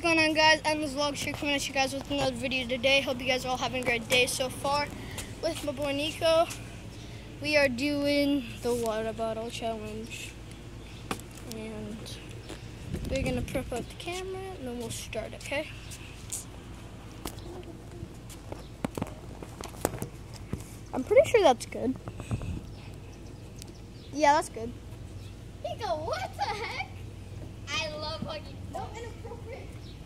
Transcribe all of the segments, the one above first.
is going on guys? I'm this vlog here coming at you guys with another video today. Hope you guys are all having a great day so far. With my boy Nico, we are doing the water bottle challenge. And we're gonna prep up the camera and then we'll start, okay? I'm pretty sure that's good. Yeah, that's good. Nico, heck? I love hugging. No inappropriate.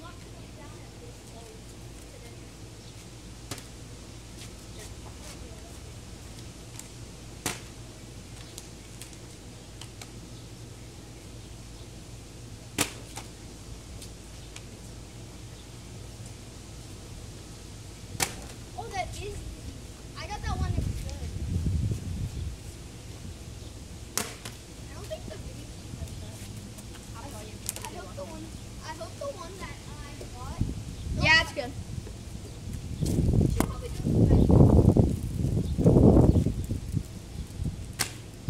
lot to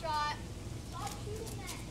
shot. Stop shooting that.